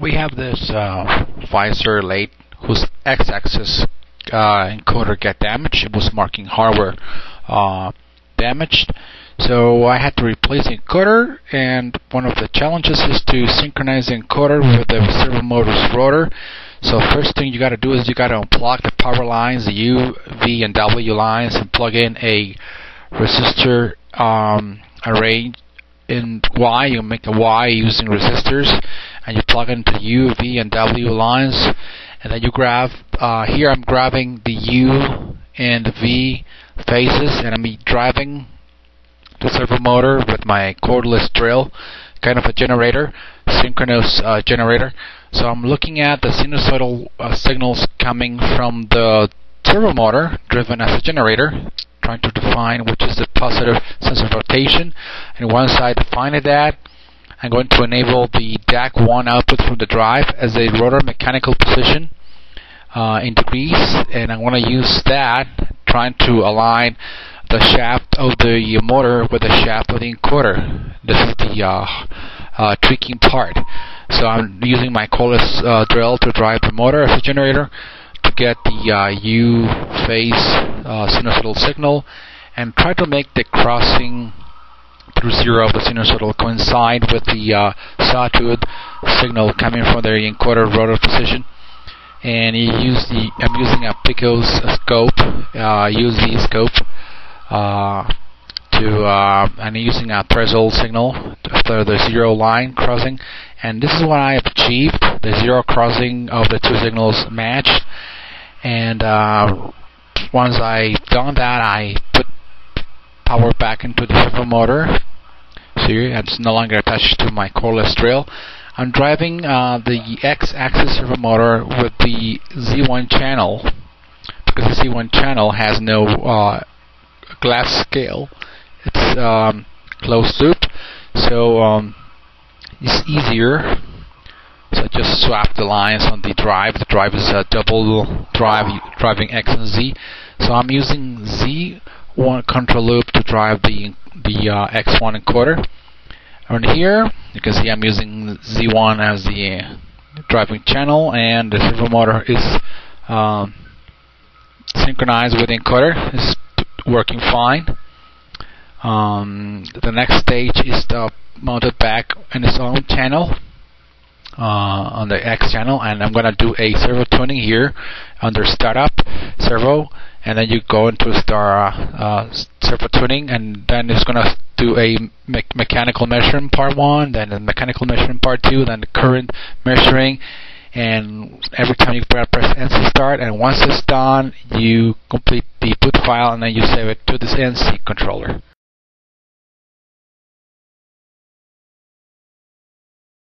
we have this uh, Pfizer late whose x-axis uh, encoder got damaged. It was marking hardware uh, damaged. So I had to replace the encoder and one of the challenges is to synchronize the encoder with the servo motor's rotor. So first thing you got to do is you got to unplug the power lines, the U, V, and W lines and plug in a resistor um, array in Y. You make a Y using resistors and you plug into the U, V, and W lines and then you grab, uh, here I'm grabbing the U and the V phases and I'm driving the servo motor with my cordless drill, kind of a generator, synchronous uh, generator. So I'm looking at the sinusoidal uh, signals coming from the servo motor driven as a generator, trying to define which is the positive sense of rotation. And once I define that, I'm going to enable the DAC1 output from the drive as a rotor mechanical position uh, in degrees, and I'm going to use that trying to align the shaft of the motor with the shaft of the encoder. This is the uh, uh, tweaking part. So I'm using my cordless uh, drill to drive the motor as a generator to get the uh, U phase uh, sinusoidal signal and try to make the crossing through zero of the sinusoidal coincide with the uh, sawtooth signal coming from the encoder rotor position. And you use the I'm using a Picos scope uh, UZ scope uh, to uh, I'm using a threshold signal for the zero line crossing. And this is what I have achieved. The zero crossing of the two signals matched and uh, once I done that I put power back into the servo motor. See it's no longer attached to my cordless drill. I'm driving uh, the X-axis servo motor with the Z1 channel because the Z1 channel has no uh, glass scale. It's um, closed loop. So um, it's easier. So I just swap the lines on the drive. The drive is a double drive driving X and Z. So I'm using Z1 control loop to drive the the uh, X1 encoder. And here you can see I'm using Z1 as the driving channel and the servo motor is um, synchronized with the encoder. It's working fine. Um, the next stage is the mount it back in its own channel uh, on the X channel and I'm gonna do a servo tuning here under startup servo and then you go into star uh, servo tuning and then it's gonna do a me mechanical measuring part one then a mechanical measuring part two then the current measuring and every time you press NC start and once it's done you complete the boot file and then you save it to this NC controller